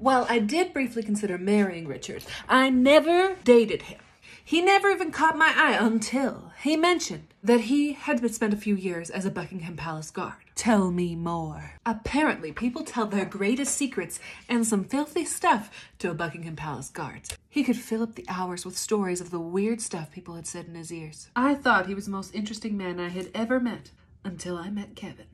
While I did briefly consider marrying Richard, I never dated him. He never even caught my eye until he mentioned that he had spent a few years as a Buckingham Palace guard. Tell me more. Apparently, people tell their greatest secrets and some filthy stuff to a Buckingham Palace guard. He could fill up the hours with stories of the weird stuff people had said in his ears. I thought he was the most interesting man I had ever met until I met Kevin.